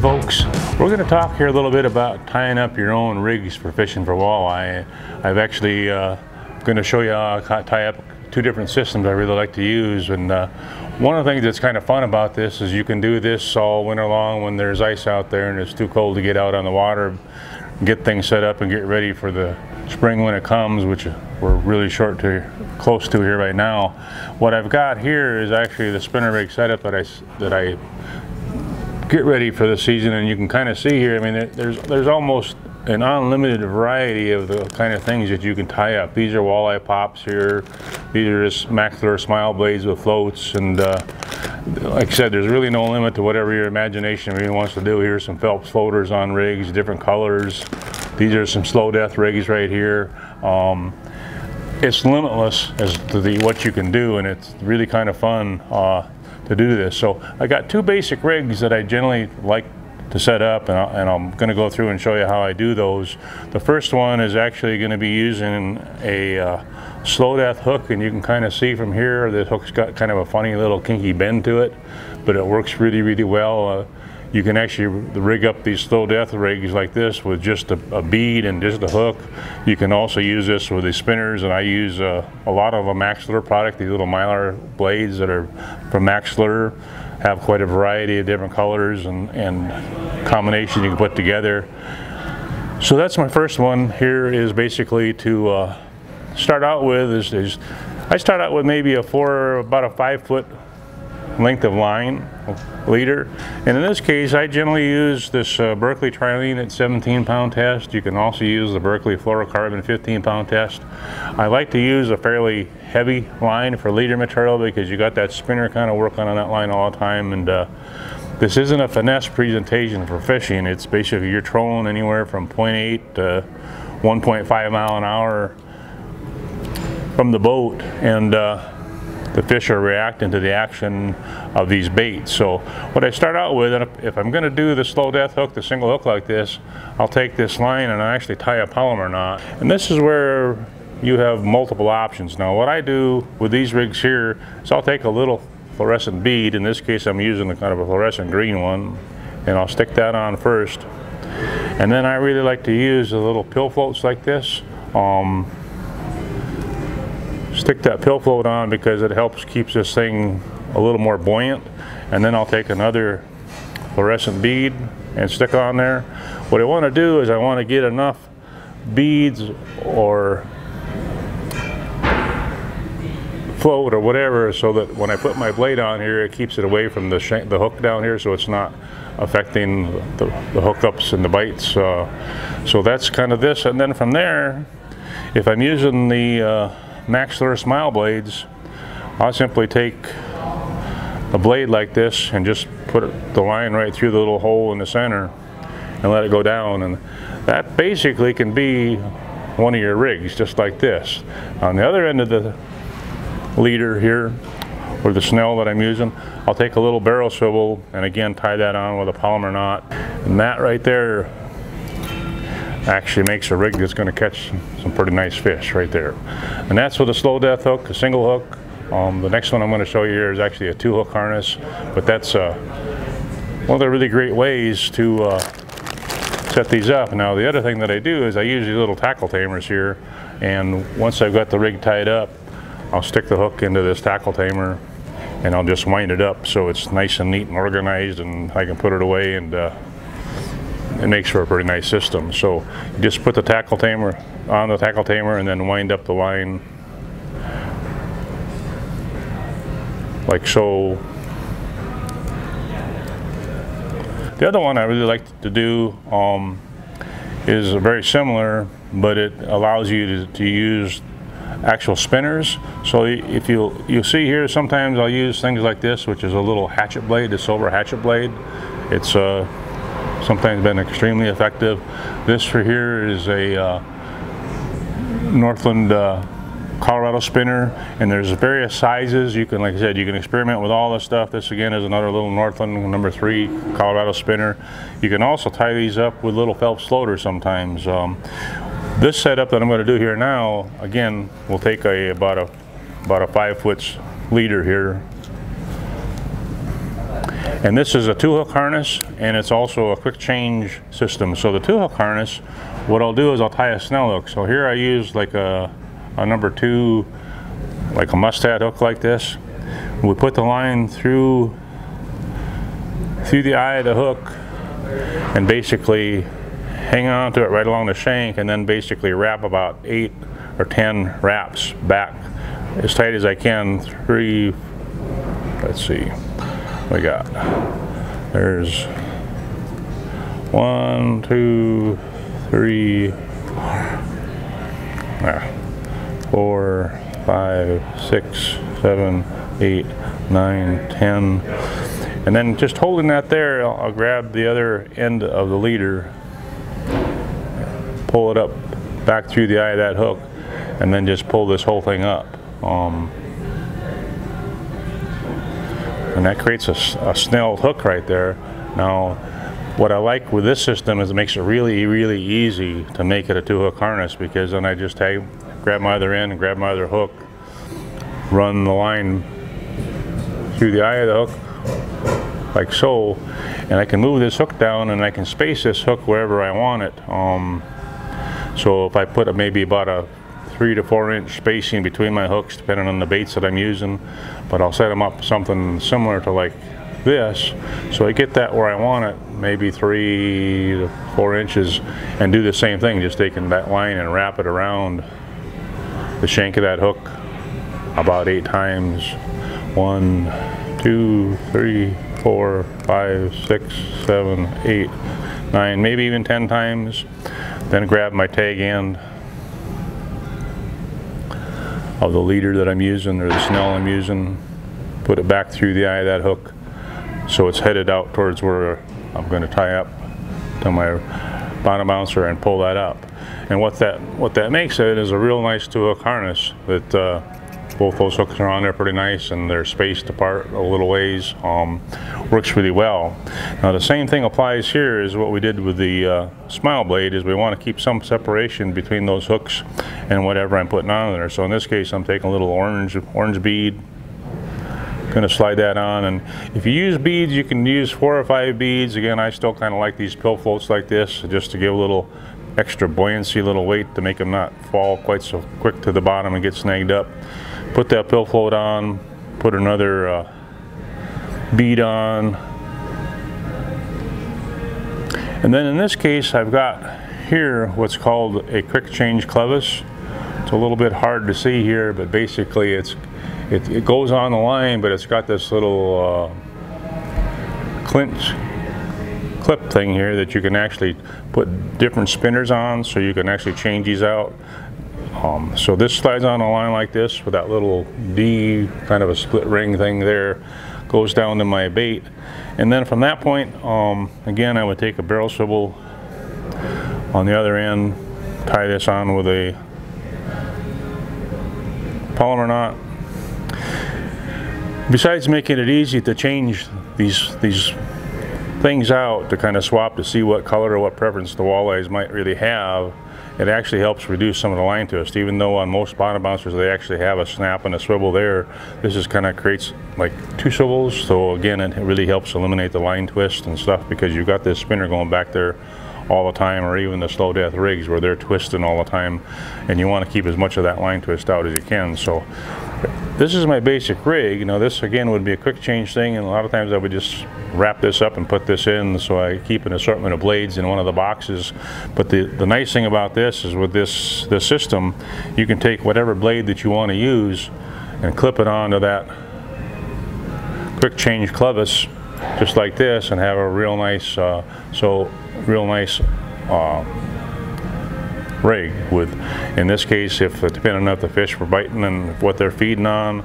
Folks, we're going to talk here a little bit about tying up your own rigs for fishing for walleye. I've actually uh, going to show you how I tie up two different systems I really like to use and uh, one of the things that's kind of fun about this is you can do this all winter long when there's ice out there and it's too cold to get out on the water, get things set up and get ready for the spring when it comes, which we're really short to close to here right now. What I've got here is actually the spinner rig setup that I that I get ready for the season, and you can kind of see here. I mean, there's there's almost an unlimited variety of the kind of things that you can tie up. These are walleye pops here. These are just Mack's Lure smile blades with floats, and uh, like I said, there's really no limit to whatever your imagination really wants to do. Here's some Phelps floaters on rigs, different colors. These are some slow death rigs right here. Um, it's limitless as to the what you can do, and it's really kind of fun uh, to do this. So I got two basic rigs that I generally like to set up, and, I, am going to go through and show you how I do those. The first one is actually going to be using a uh, slow death hook, and you can kind of see from here the hook's got kind of a funny little kinky bend to it, but it works really, really well. Uh, you can actually rig up these slow death rigs like this with just a, a, bead and just a hook. You can also use this with the spinners, and I use uh, a lot of a Mack's Lure product, these little mylar blades that are from Mack's Lure have quite a variety of different colors and, and combinations you can put together. So that's my first one here is basically to uh, start out with is, is, I start out with maybe a four, about a five foot length of line leader. And in this case, I generally use this uh, Berkley Trilene at 17 pound test. You can also use the Berkley fluorocarbon 15 pound test. I like to use a fairly heavy line for leader material because you got that spinner kind of working on that line all the time. And uh, this isn't a finesse presentation for fishing. It's basically you're trolling anywhere from 0.8 to 1.5 mile an hour from the boat. And uh, the fish are reacting to the action of these baits. So what I start out with, if I'm going to do the slow death hook, the single hook like this, I'll take this line and I actually tie a Palomar knot. And this is where you have multiple options. Now what I do with these rigs here is I'll take a little fluorescent bead, in this case I'm using a kind of a fluorescent green one, and I'll stick that on first. And then I really like to use the little pill floats like this. Um, stick that pill float on because it helps keeps this thing a little more buoyant and then I'll take another fluorescent bead and stick on there. What I want to do is I want to get enough beads or float or whatever so that when I put my blade on here it keeps it away from the, the hook down here so it's not affecting the, the hookups and the bites. Uh, so that's kind of this and then from there if I'm using the uh, Mack's Lure smile blades, I'll simply take a blade like this and just put the line right through the little hole in the center and let it go down. And that basically can be one of your rigs, just like this. On the other end of the leader here, or the snell that I'm using, I'll take a little barrel swivel and again tie that on with a Palomar knot. And that right there actually makes a rig that's going to catch some pretty nice fish right there. And that's with a slow death hook, a single hook. Um, the next one I'm going to show you here is actually a two hook harness, but that's uh, one of the really great ways to uh, set these up. Now the other thing that I do is I use these little Tangle Tamers here and once I've got the rig tied up I'll stick the hook into this Tangle Tamer and I'll just wind it up so it's nice and neat and organized and I can put it away and uh, it makes for a pretty nice system. So you just put the tackle tamer on the Tangle Tamer and then wind up the line like so. The other one I really like to do um, is very similar, but it allows you to, to use actual spinners. So if you you see here, sometimes I'll use things like this, which is a little hatchet blade, a silver hatchet blade. It's a uh, sometimes been extremely effective. This for here is a uh, Northland uh, Colorado spinner and there's various sizes. You can like I said you can experiment with all this stuff. This again is another little Northland number three Colorado spinner. You can also tie these up with little Phelps floaters sometimes. Um, this setup that I'm going to do here now again we'll take a about a about a five foot leader here And this is a two hook harness and it's also a quick change system. So the two hook harness, what I'll do is I'll tie a snell hook. So here I use like a, a number two, like a mustad hook like this. We put the line through through the eye of the hook and basically hang on to it right along the shank and then basically wrap about eight or 10 wraps back as tight as I can. Three, let's see, we got, there's one, two, three, four, five, six, seven, eight, nine, ten. And then just holding that there, I'll, I'll grab the other end of the leader, pull it up back through the eye of that hook, and then just pull this whole thing up. Um, and that creates a, a snelled hook right there. Now, what I like with this system is it makes it really, really easy to make it a two hook harness because then I just take, grab my other end and grab my other hook, run the line through the eye of the hook like so, and I can move this hook down and I can space this hook wherever I want it. Um, so if I put a, maybe about a three to four inch spacing between my hooks depending on the baits that I'm using. But I'll set them up something similar to like this. So I get that where I want it maybe three to four inches and do the same thing just taking that line and wrap it around the shank of that hook about eight times. One two three four five six seven eight nine maybe even ten times. Then grab my tag end of the leader that I'm using or the snell I'm using, put it back through the eye of that hook so it's headed out towards where I'm going to tie up to my bottom bouncer and pull that up. And what that what that makes it is a real nice two hook harness that uh, both those hooks are on there pretty nice and they're spaced apart a little ways. Um, works really well. Now the same thing applies here is what we did with the uh, smile blade is we want to keep some separation between those hooks and whatever I'm putting on there. So in this case I'm taking a little orange orange bead going to slide that on and if you use beads you can use four or five beads again I still kind of like these pill floats like this just to give a little extra buoyancy, little weight to make them not fall quite so quick to the bottom and get snagged up. Put that pill float on, put another uh, bead on. And then in this case I've got here what's called a quick change clevis. It's a little bit hard to see here but basically it's it, it goes on the line but it's got this little uh, clinch clip thing here that you can actually put different spinners on so you can actually change these out. Um, so this slides on a line like this with that little D kind of a split ring thing there goes down to my bait and then from that point um, again I would take a barrel swivel on the other end tie this on with a Palomar knot besides making it easy to change these these things out to kind of swap to see what color or what preference the walleyes might really have, it actually helps reduce some of the line twist. Even though on most bottom bouncers they actually have a snap and a swivel there, this just kind of creates like two swivels. So again, it really helps eliminate the line twist and stuff because you've got this spinner going back there all the time or even the slow death rigs where they're twisting all the time and you want to keep as much of that line twist out as you can. So this is my basic rig. You know, this again would be a quick change thing, and a lot of times I would just wrap this up and put this in so I keep an assortment of blades in one of the boxes. But the, the nice thing about this is with this, this system, you can take whatever blade that you want to use and clip it onto that quick change clevis just like this and have a real nice, uh, so real nice uh, rig with, in this case, if depending on if the fish were biting and what they're feeding on,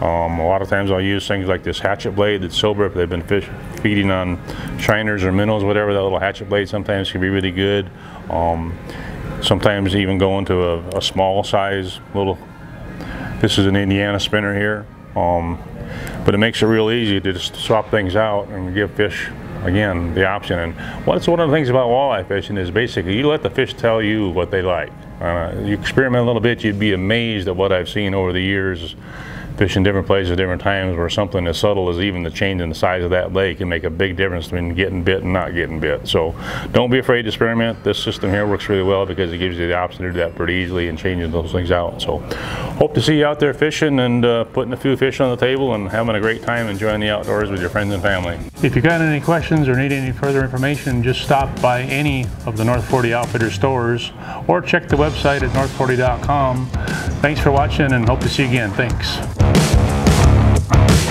um, a lot of times I'll use things like this hatchet blade that's silver if they've been fish feeding on shiners or minnows, whatever, that little hatchet blade sometimes can be really good. Um, sometimes even go into a, a, small size little, this is an Indiana spinner here. Um, but it makes it real easy to just swap things out and give fish again, the option. And what's one of the things about walleye fishing is basically you let the fish tell you what they like. Uh, you experiment a little bit, you'd be amazed at what I've seen over the years fishing different places, at different times, where something as subtle as even the change in the size of that lake can make a big difference between getting bit and not getting bit. So don't be afraid to experiment. This system here works really well because it gives you the option to do that pretty easily and changing those things out. So hope to see you out there fishing and uh, putting a few fish on the table and having a great time enjoying the outdoors with your friends and family. If you've got any questions or need any further information, just stop by any of the North 40 Outfitter stores or check the website at north40.com. Thanks for watching and hope to see you again. Thanks. Thank you.